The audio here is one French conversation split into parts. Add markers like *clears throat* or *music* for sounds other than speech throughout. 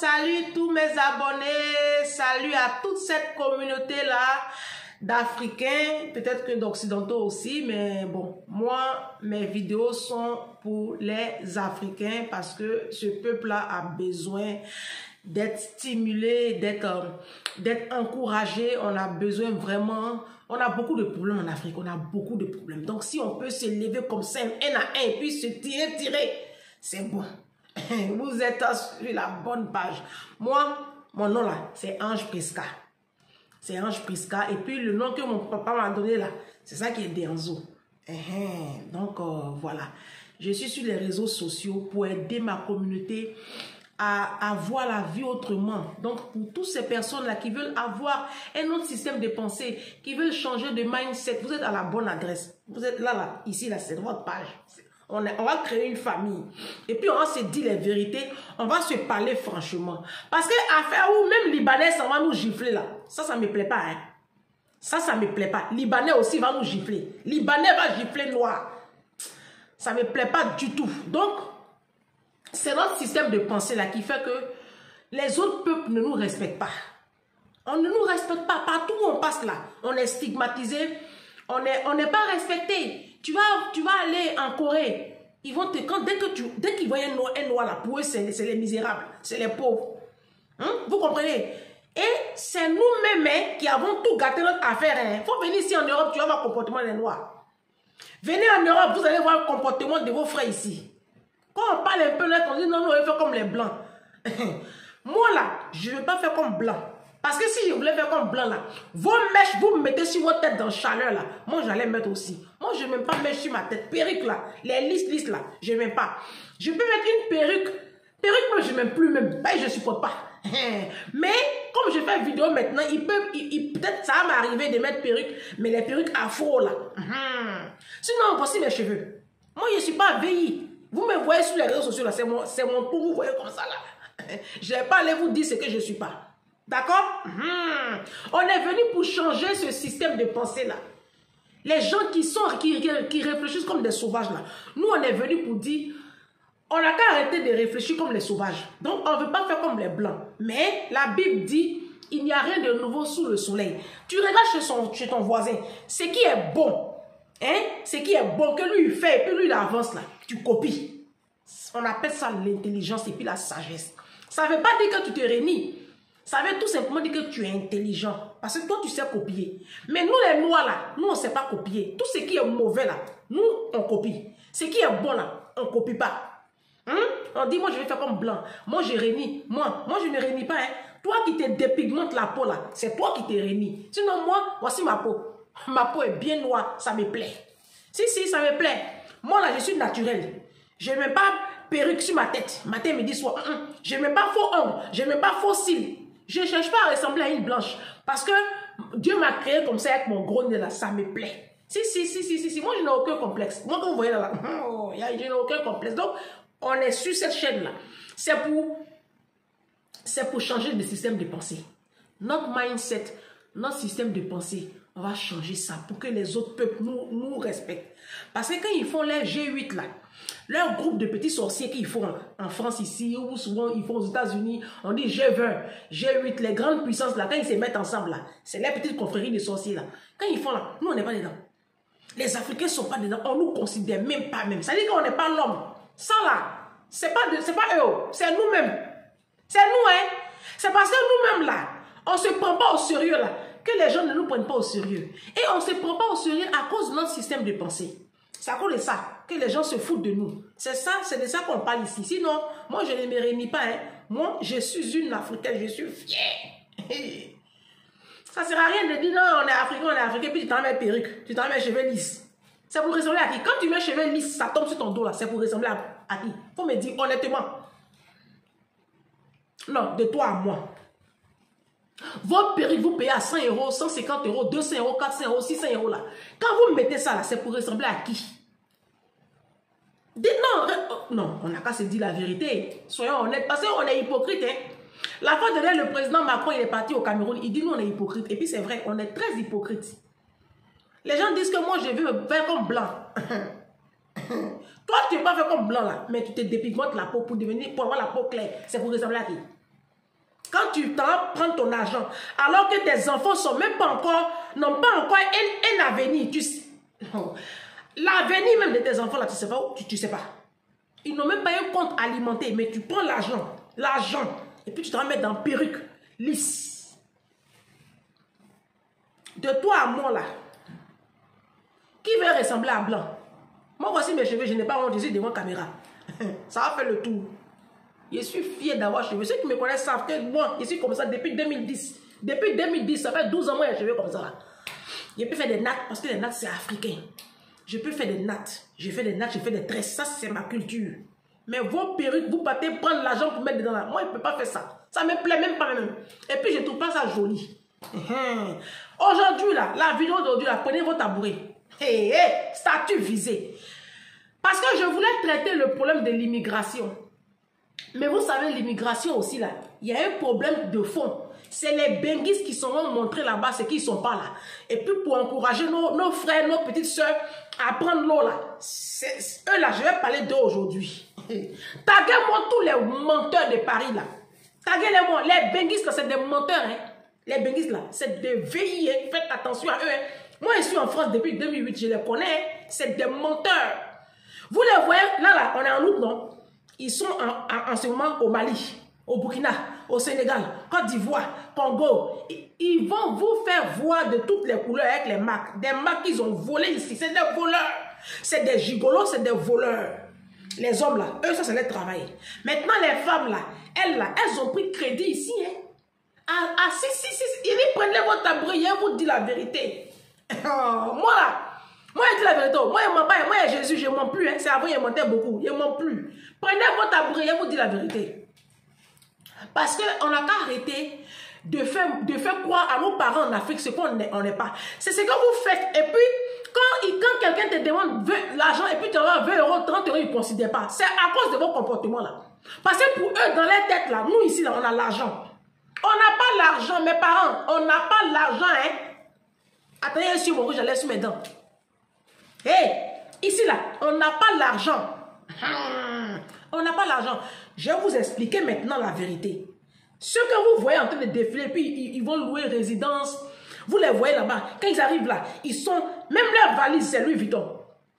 salut tous mes abonnés, salut à toute cette communauté-là d'Africains, peut-être que d'Occidentaux aussi, mais bon, moi, mes vidéos sont pour les Africains parce que ce peuple-là a besoin d'être stimulé, d'être euh, d'être encouragé. On a besoin vraiment... On a beaucoup de problèmes en Afrique, on a beaucoup de problèmes. Donc, si on peut se lever comme ça, un à un, puis se tirer, tirer, c'est bon. *coughs* Vous êtes sur la bonne page. Moi, mon nom là, c'est Ange Prisca. C'est Ange Prisca. Et puis, le nom que mon papa m'a donné là, c'est ça qui est Denzo. Donc, euh, voilà. Je suis sur les réseaux sociaux pour aider ma communauté à, voir la vie autrement. Donc, pour toutes ces personnes-là qui veulent avoir un autre système de pensée, qui veulent changer de mindset, vous êtes à la bonne adresse. Vous êtes là, là, ici, là, c'est votre page. On, va créer une famille. Et puis, on se dire les vérités. On va se parler franchement. Parce que affaire où même Libanais, ça va nous gifler, là. Ça, ça me plaît pas, hein. Ça, ça me plaît pas. Libanais aussi va nous gifler. Libanais va gifler noir. Ça me plaît pas du tout. Donc, c'est notre système de pensée là qui fait que les autres peuples ne nous respectent pas. On ne nous respecte pas. Partout où on passe là, on est stigmatisé, on n'est pas respecté. Tu vas, tu vas aller en Corée, ils vont te, quand, dès que tu, dès qu'ils voient un noir, un noir là, pour eux, c'est les misérables, c'est les pauvres. Hein? Vous comprenez? Et c'est nous-mêmes hein, qui avons tout gâté notre affaire. Il hein. faut venir ici en Europe, tu vas voir le comportement des noirs. Venez en Europe, vous allez voir le comportement de vos frères ici. Quand on parle un peu là, on dit non, non, on fait comme les blancs. *laughs* Moi là, je ne veux pas faire comme blanc. Parce que si je voulais faire comme blanc là, vos mèches, vous me mettez sur votre tête dans chaleur là. Moi, j'allais mettre aussi. Moi, je ne même pas mèche sur ma tête. Perruque là, les lisses, lisses là, je ne pas. Je peux mettre une perruque. Perruque, moi, je ne m'aime plus même. Ben, je ne supporte pas. *laughs* Mais, comme je fais vidéo maintenant, il peut, il, peut-être ça va m'arriver de mettre perruque, mais les perruques afro là. Sinon, voici mes cheveux. Moi, je ne suis pas vieilli. Vous me voyez sur les réseaux sociaux, là, c'est mon, mon tour, vous voyez comme ça, là. *laughs* Je ne vais pas aller vous dire ce que je ne suis pas. D'accord? Hmm. On est venu pour changer ce système de pensée, là. Les gens qui sont, qui, qui réfléchissent comme des sauvages, là. Nous, on est venu pour dire, on n'a qu'à arrêter de réfléchir comme les sauvages. Donc, on ne veut pas faire comme les blancs. Mais la Bible dit, il n'y a rien de nouveau sous le soleil. Tu regardes chez, son, chez ton voisin, ce qui est bon, Hein? Ce qui est bon, que lui il fait, et puis lui il avance là, tu copies. On appelle ça l'intelligence et puis la sagesse. Ça ne veut pas dire que tu te réunis. Ça veut tout simplement dire que tu es intelligent. Parce que toi, tu sais copier. Mais nous, les noirs, là, nous, on ne sait pas copier. Tout ce qui est mauvais, là, nous, on copie. Ce qui est bon, là, on ne copie pas. Hein? On dit, moi, je vais faire comme blanc. Moi, je réunis. Moi, moi, je ne réunis pas. Hein? Toi qui te dépigmente la peau, là, c'est toi qui te réunis. Sinon, moi, voici ma peau. Ma peau est bien noire, ça me plaît. Si, si, ça me plaît. Moi, là, je suis naturelle. Je ne mets pas perruque sur ma tête. Matin, midi, soir. Je ne mets pas faux ongles. Je ne mets pas faux cils. Je ne cherche pas à ressembler à une blanche. Parce que Dieu m'a créé comme ça avec mon gros nez là. Ça me plaît. Si, si, si, si, si, si. Moi, je n'ai aucun complexe. Moi, quand vous voyez là, *laughs* oh, je n'ai aucun complexe. Donc, on est sur cette chaîne-là. C'est pour, c'est pour changer de système de pensée. Notre mindset, notre système de pensée, on va changer ça pour que les autres peuples nous, nous respectent. Parce que quand ils font les G8 là, leur groupe de petits sorciers qu'ils font en France ici, ou souvent ils font aux États-Unis, on dit G20, G8, les grandes puissances là, quand ils se mettent ensemble là, c'est les petites confréries de sorciers là. Quand ils font là, nous on n'est pas dedans. Les Africains ne sont pas dedans, on nous considère même pas même. Ça veut dire qu'on n'est pas l'homme. Ça là, c'est pas, pas eux, c'est nous-mêmes. C'est nous, hein. C'est parce que nous-mêmes là, on se prend pas au sérieux là que les gens ne nous prennent pas au sérieux. Et on ne se prend pas au sérieux à cause de notre système de pensée. C'est à cause de ça que les gens se foutent de nous. C'est ça, c'est de ça qu'on parle ici. Sinon, moi, je ne me réunis pas. Hein. Moi, je suis une Africaine, je suis fière. *laughs* Ça ne sert à rien de dire non, on est Africain, on est Africain, puis tu t'en mets perruque, tu t'en mets cheveux lisses. C'est pour ressembler à qui? Quand tu mets cheveux lisses, ça tombe sur ton dos là, c'est pour ressembler à, à qui? Faut me dire honnêtement. Non, de toi à moi. Votre perruque, vous payez à 100 euros, 150 euros, 200 euros, 400 euros, 600 euros là. Quand vous mettez ça là, c'est pour ressembler à qui? Dites non, oh, non, on n'a qu'à se dire la vérité. Soyons honnêtes, parce qu'on est hypocrite. Hein? La fois dernière, le président Macron, il est parti au Cameroun, il dit nous, on est hypocrite. Et puis c'est vrai, on est très hypocrite. Les gens disent que moi, je veux faire comme blanc. *coughs* Toi, tu ne veux pas faire comme blanc là, mais tu te dépigmentes la peau pour devenir, pour avoir la peau claire. C'est pour ressembler à qui? Quand tu t'en prends ton argent, alors que tes enfants sont même pas encore, n'ont pas encore un, un avenir. Tu L'avenir même de tes enfants, là, tu sais pas tu, tu sais pas. Ils n'ont même pas un compte alimentaire, mais tu prends l'argent, l'argent, et puis tu te remets dans perruque, lisse. De toi à moi, là, qui veut ressembler à blanc? Moi, voici mes cheveux, je n'ai pas honte, je suis devant caméra. *laughs* Ça va faire le tour. Je suis fier d'avoir cheveux. Ceux qui me connaissent savent que moi, je suis comme ça depuis 2010. Depuis 2010, ça fait 12 ans que j'ai cheveux comme ça. Là. Je peux faire des nattes parce que les nattes, c'est africain. Je peux faire des nattes. Je fais des nattes, je fais des tresses. Ça, c'est ma culture. Mais vos perruques, vous partez prendre l'argent pour mettre dedans. Moi, je ne peux pas faire ça. Ça me plaît même pas même. Et puis, je ne trouve pas ça joli. Aujourd'hui, là, la vidéo d'aujourd'hui, prenez votre tabouret. Hé, hé, statut visé. Parce que je voulais traiter le problème de l'immigration. Mais vous savez, l'immigration aussi, là, il y a un problème de fond. C'est les benguistes qui seront montrés là-bas, c'est qu'ils ne sont pas là. Et puis pour encourager nos, nos frères, nos petites soeurs à prendre l'eau là, eux là, je vais parler d'eux aujourd'hui. *laughs* Taguez-moi tous les menteurs de Paris là. Taguez-les-moi. Les benguistes là, c'est des menteurs. Hein. Les benguistes là, c'est des veillés. Hein. Faites attention à eux. Hein. Moi, je suis en France depuis 2008, je les connais. C'est des menteurs. Vous les voyez, là, là, on est en août, non? Ils sont en, en ce moment au Mali au Burkina, au Sénégal, Côte d'Ivoire, Congo. Ils vont vous faire voir de toutes les couleurs avec les marques. Des marques qu'ils ont volées ici. C'est des voleurs. C'est des gigolos, c'est des voleurs. Les hommes là, eux, ça c'est leur travail. Maintenant, les femmes là, elles là, elles ont pris crédit ici. Hein. Ah, ah si, si, si, ils prenez votre je vous dis la vérité. *laughs* Oh, moi là, moi je dis la vérité. Moi, je mens pas. Moi, Jésus, je mens plus. Hein. C'est avant, il mentait beaucoup. Je mens plus. Prenez votre tabouret, je vous dis la vérité. Parce qu'on n'a qu'à arrêter de faire, de faire croire à nos parents en Afrique ce qu'on n'est pas. C'est ce que vous faites. Et puis, quand, quand quelqu'un te demande l'argent et puis tu as 20 euros, 30 euros, ils ne considèrent pas. C'est à cause de vos comportements là. Parce que pour eux, dans leur tête là, nous ici là, on a l'argent. On n'a pas l'argent, mes parents, on n'a pas l'argent, hein. Attendez, sur mon rouge, j'allais sur mes dents. Hé, ici là, on n'a pas l'argent. Hmm. On n'a pas l'argent. Je vais vous expliquer maintenant la vérité. Ceux que vous voyez en train de défiler, puis ils, vont louer résidence, vous les voyez là-bas. Quand ils arrivent là, ils sont... Même leur valise, c'est Louis Vuitton.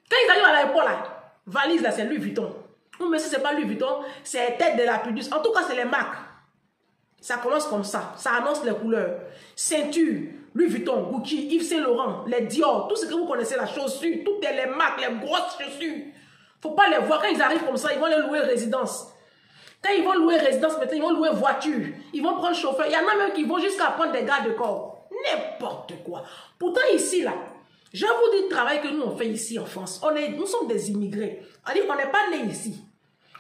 Quand ils arrivent à l'aéroport là, valise là, c'est Louis Vuitton. Ou mais si c'est pas Louis Vuitton, c'est tête de la Pudus. En tout cas, c'est les marques. Ça commence comme ça. Ça annonce les couleurs. Ceinture, Louis Vuitton, Gucci, Yves Saint Laurent, les Dior, tout ce que vous connaissez, la chaussure, toutes les marques, les grosses chaussures. Faut pas les voir. Quand ils arrivent comme ça, ils vont les louer résidence. Quand ils vont louer résidence, maintenant, ils vont louer voiture. Ils vont prendre chauffeur. Il y en a même qui vont jusqu'à prendre des gardes de corps. N'importe quoi. Pourtant, ici, là, je vous dis le travail que nous, on fait ici en France. On est, nous sommes des immigrés. On n'est pas nés ici.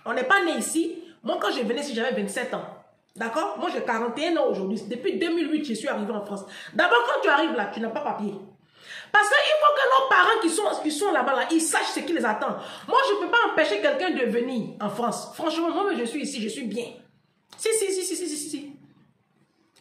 On n'est pas nés ici. Moi, quand je venais ici, j'avais 27 ans. D'accord? Moi, j'ai 41 ans aujourd'hui. Depuis 2008, je suis arrivé en France. D'abord, quand tu arrives là, tu n'as pas papier. Parce qu'il faut que nos parents qui sont, qui sont là-bas, là, ils sachent ce qui les attend. Moi, je ne peux pas empêcher quelqu'un de venir en France. Franchement, moi, je suis ici, je suis bien. Si, si, si, si, si, si, si.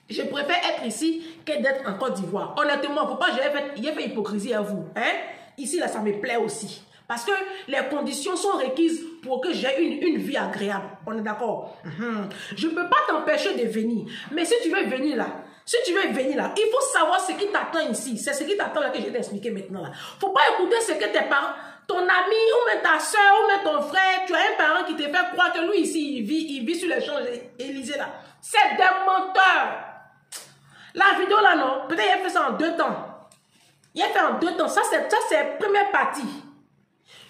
Je préfère être ici que d'être en Côte d'Ivoire. Honnêtement, faut pas, j'ai fait, fait hypocrisie à vous. Hein? Ici, là, ça me plaît aussi. Parce que les conditions sont requises pour que j'ai une, une vie agréable. On est d'accord? Mhm. Je ne peux pas t'empêcher de venir. Mais si tu veux venir là, si tu veux venir là, il faut savoir ce qui t'attend ici. C'est ce qui t'attend là que je vais t'expliquer maintenant là. Faut pas écouter ce que tes parents, ton ami ou même ta soeur ou même ton frère, tu as un parent qui te fait croire que lui ici, il vit, il vit sur les champs Élysées là. C'est des menteurs. La vidéo là non, peut-être il a fait ça en deux temps. Il a fait en deux temps. Ça c'est ça c'est la première partie.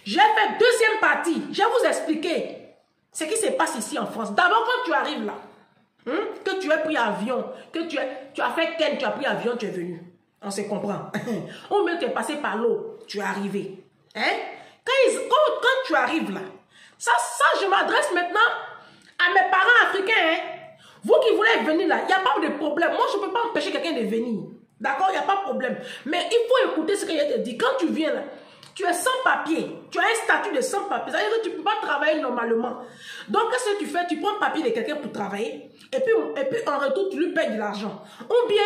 J'ai fait deuxième partie. Je vais vous expliquer ce qui se passe ici en France. D'abord quand tu arrives là, Hmm? Que tu aies pris avion, que tu, as, tu as fait Ken, tu as pris avion, tu es venu. On se comprend. Ou même tu es passé par l'eau, tu es arrivé. Hein? Quand, quand, tu arrives là, ça, ça je m'adresse maintenant à mes parents africains. Hein? Vous qui voulez venir là, il n'y a pas de problème. Moi, je ne peux pas empêcher quelqu'un de venir. D'accord? Il n'y a pas de problème. Mais il faut écouter ce que je te dis. Quand tu viens là, tu es sans papier. Tu as un statut de sans papier. C'est-à-dire que tu ne peux pas travailler normalement. Donc, qu'est-ce que tu fais? Tu prends le papier de quelqu'un pour travailler. Et puis, et puis, en retour, tu lui payes de l'argent. Ou bien,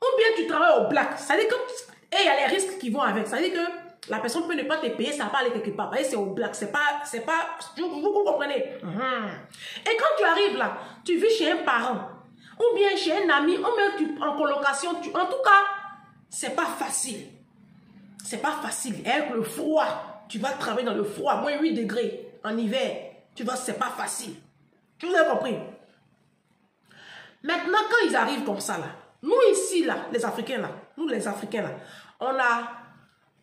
ou bien tu travailles au black. C'est-à-dire que... Et il y a les risques qui vont avec. C'est-à-dire que la personne peut ne pas te payer, ça va aller quelque part. C'est au black. C'est pas... C'est pas... Vous, comprenez? Mhm. Et quand tu arrives là, tu vis chez un parent. ou bien chez un ami, ou bien tu, en colocation. En tout cas, c'est pas facile. C'est pas facile. Avec le froid, tu vas travailler dans le froid, moins 8 degrés en hiver. Tu vois, c'est pas facile. Tu vous avez compris? Maintenant, quand ils arrivent comme ça, là, nous ici, là, les Africains, là, nous les Africains, là, on a,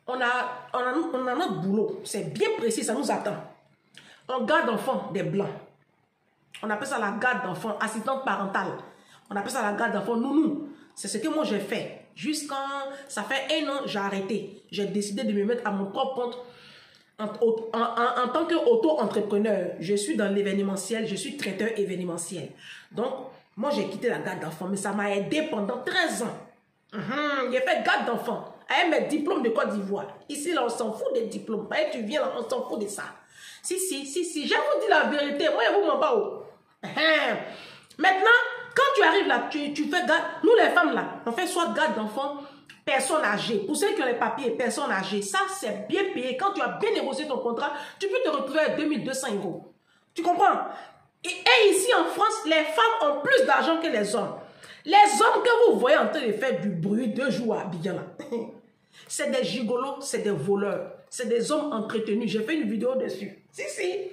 on a, on a, on a notre boulot. C'est bien précis, ça nous attend. On garde d'enfants des blancs. On appelle ça la garde d'enfants, assistante parentale. On appelle ça la garde d'enfants nounou. C'est ce que moi j'ai fait. Jusqu'à, ça fait un an, j'ai arrêté. J'ai décidé de me mettre à mon propre compte en, en, en, tant qu'auto-entrepreneur. Je suis dans l'événementiel, je suis traiteur événementiel. Donc, moi j'ai quitté la garde d'enfants, mais ça m'a aidé pendant 13 ans. Mmh, j'ai fait garde d'enfants avec mes diplômes de Côte d'Ivoire. Ici, là, on s'en fout des diplômes. tu viens là, on s'en fout de ça. Si, si, si, si, je vous dis la vérité. Moi, vous mens pas. Oh. Maintenant, quand tu arrives là, tu, tu fais garde. Nous, les femmes là, on fait soit garde d'enfants, personnes âgées. Pour ceux qui ont les papiers, personnes âgées, ça, c'est bien payé. Quand tu as bien négocié ton contrat, tu peux te retrouver à 2200 euros. Tu comprends? Et, ici en France, les femmes ont plus d'argent que les hommes. Les hommes que vous voyez en train de faire du bruit deux jours à Abidjan *laughs* c'est des gigolos, c'est des voleurs, c'est des hommes entretenus. J'ai fait une vidéo dessus. Si, si.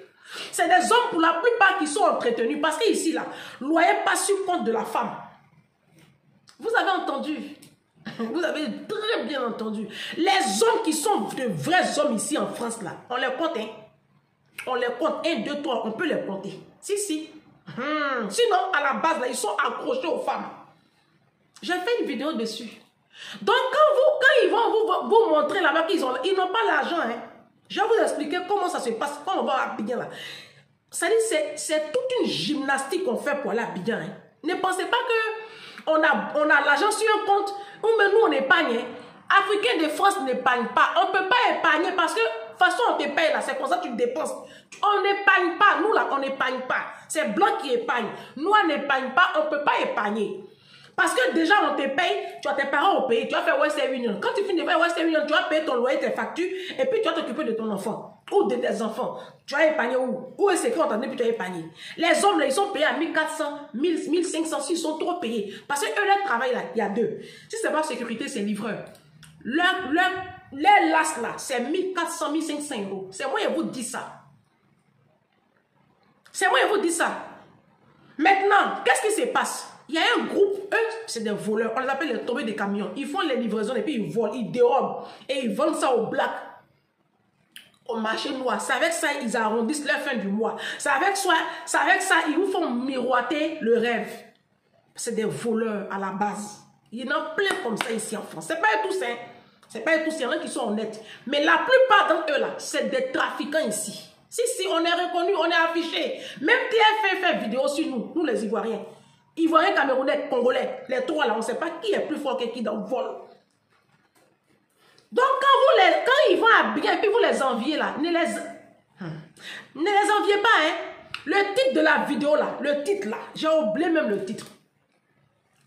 C'est des hommes pour la plupart qui sont entretenus. Parce que ici, là, loyer pas sur compte de la femme. Vous avez entendu? Vous avez très bien entendu. Les hommes qui sont de vrais hommes ici en France, là, on les compte, hein? On les compte. Un, deux, trois, on peut les compter. Si, si. Hmm. Sinon, à la base, là, ils sont accrochés aux femmes. J'ai fait une vidéo dessus. Donc, quand, vous, quand ils vont vous, vous montrer là-bas qu'ils n'ont ils pas l'argent, hein, je vais vous expliquer comment ça se passe quand on va à Abidjan c'est toute une gymnastique qu'on fait pour aller à Abidjan. Hein. Ne pensez pas que on a, l'argent sur un compte ou même nous on épargne. Hein. Africains de France n'épargnent pas. On ne peut pas épargner parce que de toute façon on te paye là, c'est comme ça que tu dépenses. On n'épargne pas. Nous là, on n'épargne pas. C'est blanc qui épargne. Nous on n'épargne pas, on ne peut pas épargner. Parce que déjà, on te paye, tu as tes parents au pays, tu as fait Western Union. Quand tu finis de faire Western Union, tu vas payer ton loyer, tes factures, et puis tu vas t'occuper de ton enfant ou de tes enfants. Tu as épargné où? Où est-ce qu'on t'a puis tu as épargné? Les hommes, là, ils sont payés à 1400, 1000, 1500, ils sont trop payés. Parce que eux, leur travail, là, il y a deux. Si c'est pas sécurité, c'est livreur. Leur, leur, leur las, là, c'est 1400, 1500 euros. C'est moi, je vous dis ça. C'est moi, je vous dis ça. Maintenant, qu'est-ce qui se passe? Il y a un groupe, eux, c'est des voleurs. On les appelle les tombés des camions. Ils font les livraisons et puis ils volent, ils dérobent. Et ils vendent ça au black, au marché noir. C'est avec ça ils arrondissent leur fin du mois. C'est avec, ça, avec ça ils vous font miroiter le rêve. C'est des voleurs à la base. Il y en a plein comme ça ici en France. C'est pas tous, hein. C'est pas tous, il y en a qui sont honnêtes. Mais la plupart d'entre eux là, c'est des trafiquants ici. Si, si, on est reconnu, on est affiché. Même TF fait vidéo sur nous, nous les Ivoiriens. Ivoiriens, Camerounais, Congolais, les trois là, on ne sait pas qui est plus fort que qui dans le vol. Donc quand, vous les, quand ils vont à bien et puis vous les enviez là, ne les, hmm, ne les enviez pas. Hein. Le titre de la vidéo là, le titre là, j'ai oublié même le titre.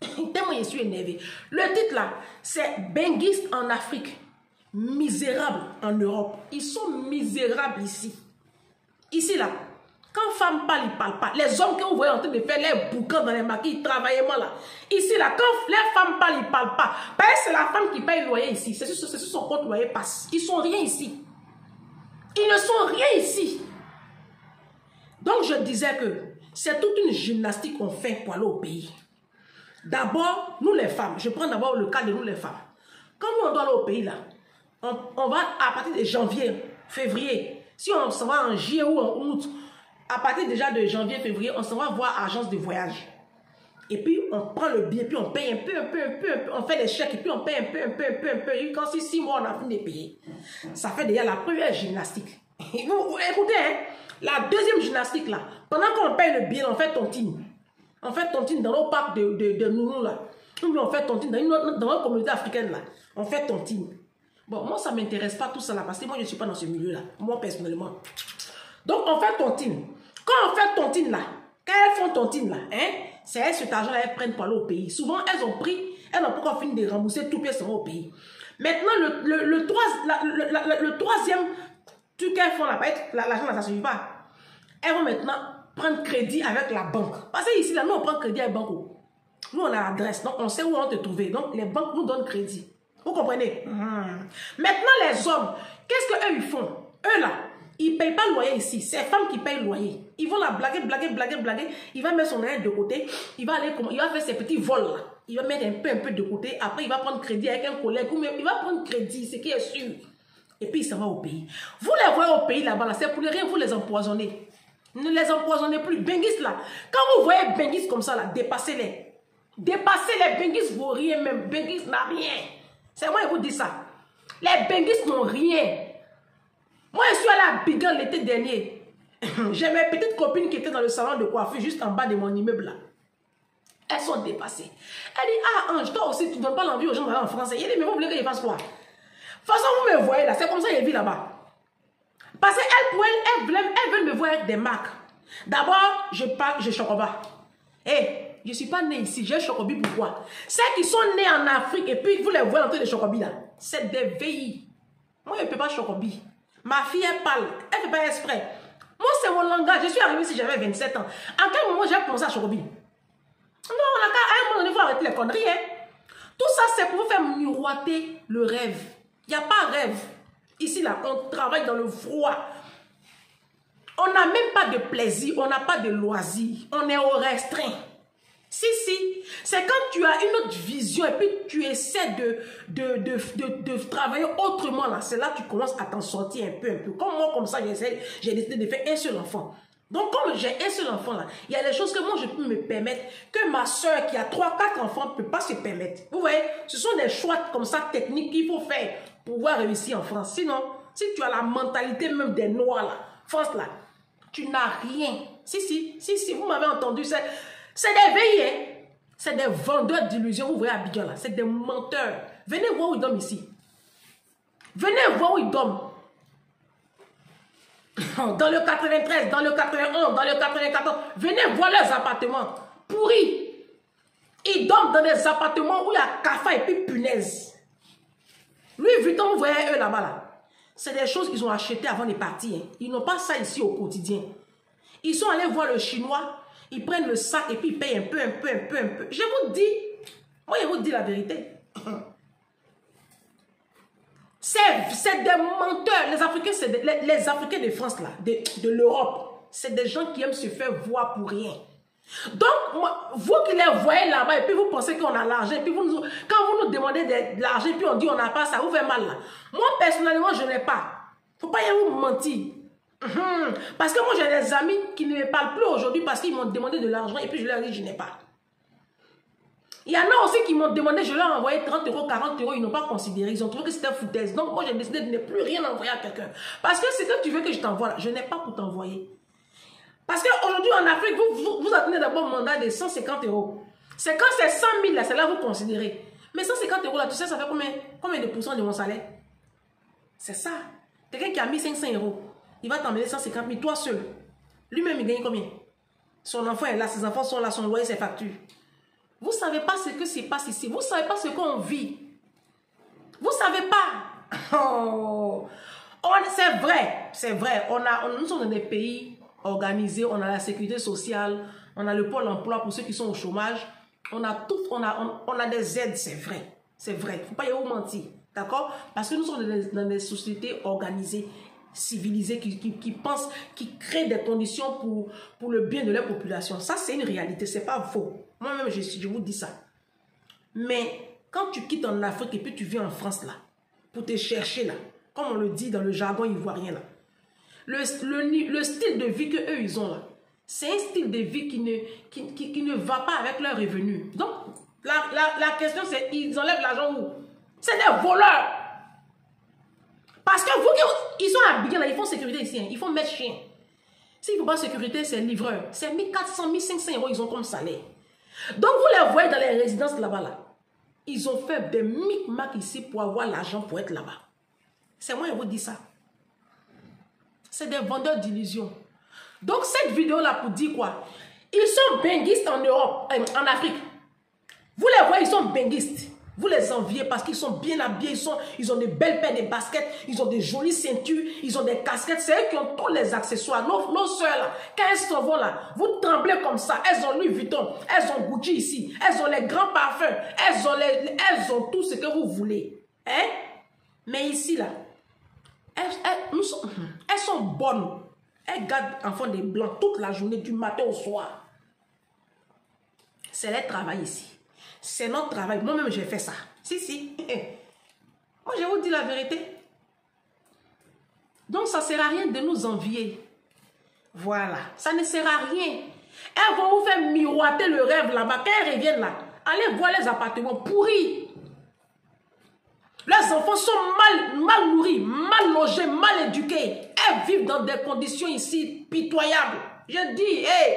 *coughs* Tellement je suis énervé. Le titre là, c'est Benguiste en Afrique, misérable en Europe. Ils sont misérables ici. Ici là, quand femme parle, ne parlent pas. Les hommes que vous voyez en train de faire les bouquins dans les maquis, ils travaillent là. Ici, là, quand les femmes parlent, ils ne parlent pas. Parce que c'est la femme qui paye le loyer ici. C'est sur, son compte loyer passe. Ils ne sont rien ici. Ils ne sont rien ici. Donc, je disais que c'est toute une gymnastique qu'on fait pour aller au pays. D'abord, nous les femmes, je prends d'abord le cas de nous les femmes. Quand nous, on doit aller au pays, là, on, on va à partir de janvier, février, si on s'en va en juillet ou en août, à partir déjà de janvier, février, on s'en va voir agence de voyage. Et puis, on prend le billet, puis on paye un peu, un peu, un peu, un peu, on fait les chèques, et puis on paye un peu, un peu, un peu, un peu. Et quand c'est six mois, on a fini de payer. Ça fait déjà la première gymnastique. *laughs* écoutez, hein, la deuxième gymnastique, là, pendant qu'on paye le billet, on fait tontine. On fait tontine dans nos parcs de, de, de nounous, là. Ou on fait tontine dans, une, dans notre communauté africaine, là. On fait tontine. Bon, moi, ça ne m'intéresse pas tout ça, là, parce que moi, je ne suis pas dans ce milieu-là. Moi, personnellement. Donc, on fait tontine. Quand on fait tontine là, quand elles font tontine là, hein, c'est elles, cet argent-là, elles prennent pour aller au pays. Souvent, elles ont pris, elles n'ont pas encore fini de rembourser tout pièce au pays. Maintenant, le, le, le, le, le troisième truc qu'elles font là, l'argent là, ça ne suffit pas. Elles vont maintenant prendre crédit avec la banque. Parce que ici, là, nous, on prend crédit avec la banque. Nous, on a l'adresse, donc on sait où on te trouver. Donc, les banques nous donnent crédit. Vous comprenez? Mhm. Maintenant, les hommes, qu'est-ce qu'eux, ils font? Eux, là, ils ne payent pas loyer ici. C'est les femmes qui payent le loyer. Ils vont la blaguer, blaguer, blaguer, blaguer. Il va mettre son aide de côté. Il va aller, il va faire ses petits vols, là. Il va mettre un peu, un peu de côté. Après, il va prendre crédit avec un collègue. il va prendre crédit, ce qui est sûr. Et puis, il s'en va au pays. Vous les voyez au pays là-bas, là, c'est pour rien, vous les empoisonnez. Ne les empoisonnez plus. Bengis là, quand vous voyez Bengis comme ça là, dépassez-les. Dépassez les Bengis vaut rien même. Bengis n'a rien. C'est moi qui vous dis ça. Les Bengis n'ont rien. Moi, je suis allée à Bigan l'été dernier. *clears throat* J'ai mes petites copines qui étaient dans le salon de coiffure juste en bas de mon immeuble là. Elles sont dépassées. Elle dit, ah Ange, toi aussi, tu ne donnes pas l'envie aux gens d'aller en français. Il dit, mais vous voulez que je fasse quoi? De toute façon, vous me voyez là, c'est comme ça qu'elle vit là-bas. Parce qu'elle elle, elle, elle veut me voir avec des marques. D'abord, je parle, je chocoba. Hé, hey, je ne suis pas née ici, j'ai chocobi pourquoi Celles qui sont nées en Afrique et puis vous les voyez en train de chocobi là, c'est des VI. Moi, je ne peux pas chocobi. Ma fille, elle parle, elle ne fait pas exprès. Moi, c'est mon langage. Je suis arrivée ici, j'avais 27 ans. En quel moment j'ai commencé à chocobi Non, on a qu'à un moment donné, il faut arrêter les conneries. Hein? Tout ça, c'est pour vous faire miroiter le rêve. Il n'y a pas rêve. Ici, là, on travaille dans le froid. On n'a même pas de plaisir, on n'a pas de loisir. On est au restreint. Si, si. C'est quand tu as une autre vision et puis tu essaies de, de, de, de, travailler autrement, là. C'est là que tu commences à t'en sortir un peu, un peu. Comme moi, comme ça, j'ai décidé de faire un seul enfant. Donc, comme j'ai un seul enfant, là, il y a des choses que moi, je peux me permettre, que ma soeur qui a trois, quatre enfants ne peut pas se permettre. Vous voyez, ce sont des choix comme ça techniques qu'il faut faire pour pouvoir réussir en France. Sinon, si tu as la mentalité même des Noirs, là, France, là, tu n'as rien. Si, si, si, si, vous m'avez entendu, c'est des veillés. C'est des vendeurs d'illusions, vous voyez Abidjan là. C'est des menteurs. Venez voir où ils dorment ici. Venez voir où ils dorment. *laughs* Dans le 93, dans le 91, dans le 94. Venez voir leurs appartements pourris. Ils dorment dans des appartements où il y a café et puis punaise. Louis Vuitton, vous voyez eux là-bas là. C'est des choses qu'ils ont achetées avant de partir. Hein. Ils n'ont pas ça ici au quotidien. Ils sont allés voir le chinois, ils prennent le sac et puis ils payent un peu, un peu, un peu, un peu. Je vous dis, moi je vous dis la vérité. *coughs* C'est des menteurs. Les Africains, c'est les, Africains de France, là, de, de l'Europe, c'est des gens qui aiment se faire voir pour rien. Donc, vous qui les voyez là-bas et puis vous pensez qu'on a l'argent, puis vous quand vous nous demandez de, l'argent et puis on dit on n'a pas, ça vous fait mal là. Moi, personnellement, je n'ai pas. Faut pas y vous mentir. Mhm. Parce que moi, j'ai des amis qui ne me parlent plus aujourd'hui parce qu'ils m'ont demandé de l'argent et puis je leur ai dit je n'ai pas. Il y en a aussi qui m'ont demandé, je leur ai envoyé 30 euros, 40 euros, ils n'ont pas considéré, ils ont trouvé que c'était foutaise. Donc moi j'ai décidé de ne plus rien envoyer à quelqu'un. Parce que c'est que tu veux que je t'envoie, je n'ai pas pour t'envoyer. Parce qu'aujourd'hui en Afrique, vous, vous, attendez d'abord un mandat de 150 euros. C'est quand c'est 100 000 là, c'est là que vous considérez. Mais 150 euros là, tu sais, ça fait combien, combien de pourcents de mon salaire? C'est ça. Quelqu'un qui a mis 500 euros, il va t'emmener 150 000, toi seul. Lui-même, il gagne combien? Son enfant est là, ses enfants sont là, son loyer, ses factures. Vous ne savez pas ce que se passe ici. Vous ne savez pas ce qu'on vit. Vous ne savez pas. *laughs* Oh. c'est vrai, c'est vrai. On a, nous sommes dans des pays organisés. On a la sécurité sociale. On a le pôle emploi pour ceux qui sont au chômage. On a tout, on a, on, a des aides, c'est vrai. C'est vrai. Il ne faut pas y avoir mentir. D'accord? Parce que nous sommes dans des, sociétés organisées civilisées qui, qui, pensent, qui créent des conditions pour, pour le bien de leur population. Ça, c'est une réalité, c'est pas faux. Moi-même, je, je vous dis ça. Mais quand tu quittes en Afrique et puis tu viens en France, là, pour te chercher, là, comme on le dit dans le jargon ivoirien, là, le, le, le style de vie qu'eux, ils ont, là, c'est un style de vie qui ne, qui, qui, ne va pas avec leurs revenus. Donc, la, la, la question, c'est ils enlèvent l'argent où? C'est des voleurs. Parce que vous, ils sont habillés là, ils font sécurité ici, hein, ils font mettre chien. S'ils ne font pas sécurité, c'est livreur. C'est 1400, 1500 euros, ils ont comme salaire. Donc, vous les voyez dans les résidences là-bas, là. Ils ont fait des micmacs ici pour avoir l'argent pour être là-bas. C'est moi qui vous dis ça. C'est des vendeurs d'illusions. Donc, cette vidéo-là pour dire quoi? Ils sont benguistes en Europe, euh, en Afrique. Vous les voyez, ils sont benguistes. Vous les enviez parce qu'ils sont bien habillés, ils, ils ont des belles paires de baskets, ils ont des jolies ceintures, ils ont des casquettes. C'est eux qui ont tous les accessoires. Nos, nos soeurs là, quand elles s'en vont là, vous tremblez comme ça. Elles ont Louis Vuitton, elles ont Gucci ici, elles ont les grands parfums, elles ont, les, elles ont tout ce que vous voulez. Hein? Mais ici là, elles, elles, sont, elles sont bonnes. Elles gardent enfants des blancs toute la journée, du matin au soir. C'est leur travail ici. C'est notre travail. Moi-même, j'ai fait ça. Si, si. *laughs* Moi, je vous dis la vérité. Donc, ça ne sert à rien de nous envier. Voilà. Ça ne sert à rien. Elles vont vous faire miroiter le rêve là-bas. Quand elles reviennent là, allez voir les appartements pourris. Leurs enfants sont mal, mal nourris, mal logés, mal éduqués. Elles vivent dans des conditions ici pitoyables. Je dis, hé,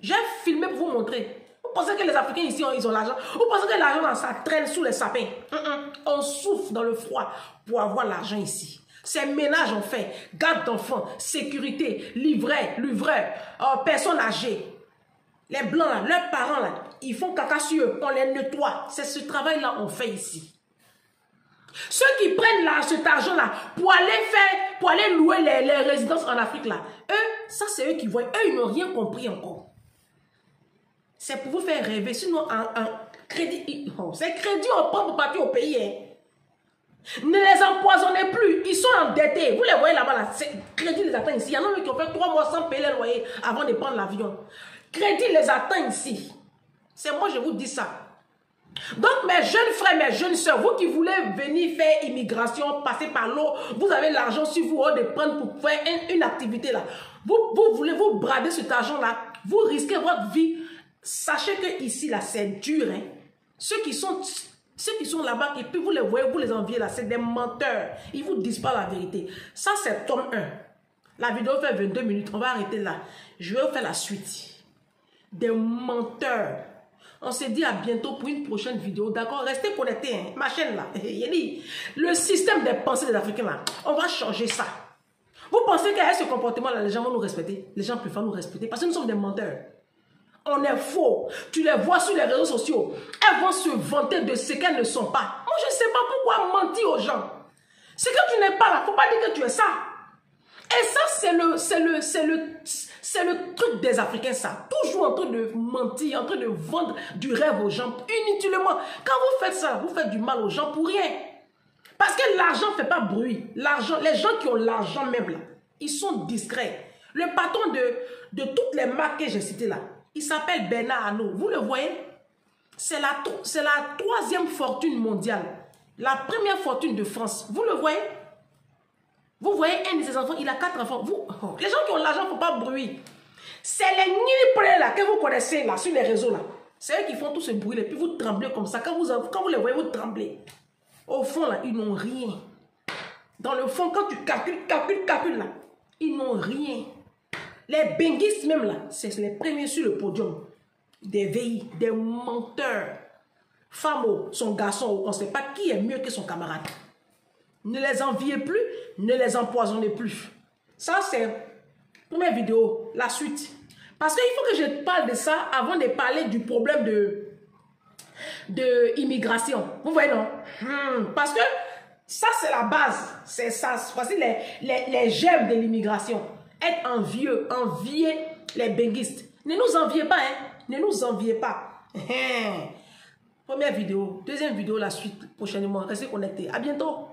j'ai filmé pour vous montrer. Pensez que les Africains ici, ils ont l'argent? Vous pensez que l'argent, ça traîne sous les sapins? On souffre dans le froid pour avoir l'argent ici. C'est ménage on fait, garde d'enfants, sécurité, livret, livreur, euh, personnes âgées. Les blancs, là, leurs parents, là, ils font caca sur eux, on les nettoie. C'est ce travail-là qu'on fait ici. Ceux qui prennent là, cet argent-là pour aller faire, pour aller louer les, les résidences en Afrique, là, eux, ça c'est eux qui voient. Eux, ils n'ont rien compris encore. C'est pour vous faire rêver. Sinon, un, crédit, oh, c'est crédit, on prend pour partir au pays. Hein. Ne les empoisonnez plus. Ils sont endettés. Vous les voyez là-bas, là, crédit les attend ici. Il y en a qui ont fait trois mois sans payer les loyers avant de prendre l'avion. Crédit les attend ici. C'est moi, je vous dis ça. Donc, mes jeunes frères, mes jeunes soeurs, vous qui voulez venir faire immigration, passer par l'eau, vous avez l'argent sur vous de prendre pour faire une, activité là. Vous, vous voulez vous brader cet argent-là, vous risquez votre vie Sachez que ici, là, c'est dur. Hein? Ceux qui sont, sont là-bas, et puis vous les voyez, vous les enviez là, c'est des menteurs. Ils vous disent pas la vérité. Ça, c'est tome 1. La vidéo fait 22 minutes. On va arrêter là. Je vais faire la suite. Des menteurs. On se dit à bientôt pour une prochaine vidéo. D'accord Restez connectés. Hein? Ma chaîne là. *laughs* Le système des pensées des Africains là. On va changer ça. Vous pensez qu'avec ce comportement là, les gens vont nous respecter Les gens préfèrent nous respecter parce que nous sommes des menteurs on est faux. Tu les vois sur les réseaux sociaux. Elles vont se vanter de ce qu'elles ne sont pas. Moi, je ne sais pas pourquoi mentir aux gens. C'est que tu n'es pas là. faut pas dire que tu es ça. Et ça, c'est le, le, le, le truc des Africains, ça. Toujours en train de mentir, en train de vendre du rêve aux gens, inutilement. Quand vous faites ça, vous faites du mal aux gens pour rien. Parce que l'argent ne fait pas bruit. L'argent, les gens qui ont l'argent même là, ils sont discrets. Le patron de, de toutes les marques que j'ai citées là, il s'appelle Bernard Arnault. Vous le voyez? C'est la, la troisième fortune mondiale. La première fortune de France. Vous le voyez? Vous voyez un de ses enfants, il a quatre enfants. Vous, oh, les gens qui ont l'argent ne font pas bruit. C'est les nipres là que vous connaissez là sur les réseaux là. C'est eux qui font tout ce bruit et puis vous tremblez comme ça. Quand vous, quand vous les voyez, vous tremblez. Au fond là, ils n'ont rien. Dans le fond, quand tu calcules, calcules, calcules là, ils n'ont rien. Les benguistes même là, c'est les premiers sur le podium. Des VI, des menteurs. Femme son garçon, on ne sait pas qui est mieux que son camarade. Ne les enviez plus, ne les empoisonnez plus. Ça, c'est première vidéo, la suite. Parce qu'il faut que je parle de ça avant de parler du problème de, de immigration. Vous voyez, non? Hmm. Parce que ça, c'est la base. C'est ça. Voici les, les, les gemmes de l'immigration être envieux, envier les benguistes. Ne nous enviez pas, hein. Ne nous enviez pas. *laughs* Première vidéo, deuxième vidéo, la suite prochainement. Restez connectés. À bientôt.